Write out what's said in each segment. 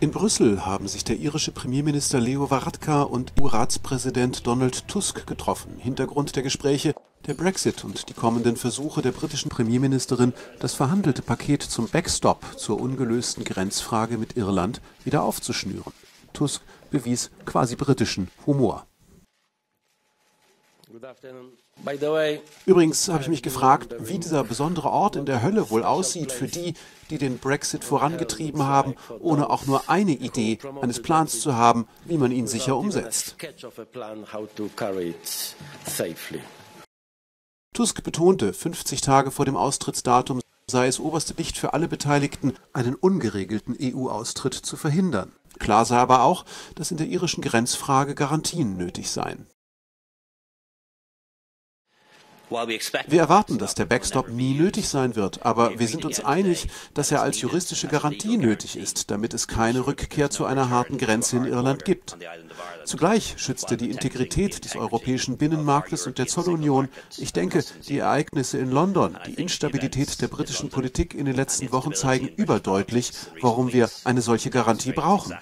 In Brüssel haben sich der irische Premierminister Leo Varadkar und EU-Ratspräsident Donald Tusk getroffen. Hintergrund der Gespräche der Brexit und die kommenden Versuche der britischen Premierministerin, das verhandelte Paket zum Backstop zur ungelösten Grenzfrage mit Irland wieder aufzuschnüren. Tusk bewies quasi britischen Humor. Übrigens habe ich mich gefragt, wie dieser besondere Ort in der Hölle wohl aussieht für die, die den Brexit vorangetrieben haben, ohne auch nur eine Idee eines Plans zu haben, wie man ihn sicher umsetzt. Tusk betonte, 50 Tage vor dem Austrittsdatum sei es oberste Pflicht für alle Beteiligten, einen ungeregelten EU-Austritt zu verhindern. Klar sei aber auch, dass in der irischen Grenzfrage Garantien nötig seien. Wir erwarten, dass der Backstop nie nötig sein wird, aber wir sind uns einig, dass er als juristische Garantie nötig ist, damit es keine Rückkehr zu einer harten Grenze in Irland gibt. Zugleich schützt er die Integrität des europäischen Binnenmarktes und der Zollunion. Ich denke, die Ereignisse in London, die Instabilität der britischen Politik in den letzten Wochen zeigen überdeutlich, warum wir eine solche Garantie brauchen.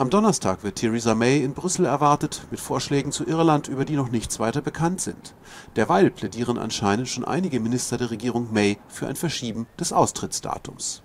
Am Donnerstag wird Theresa May in Brüssel erwartet mit Vorschlägen zu Irland, über die noch nichts weiter bekannt sind. Derweil plädieren anscheinend schon einige Minister der Regierung May für ein Verschieben des Austrittsdatums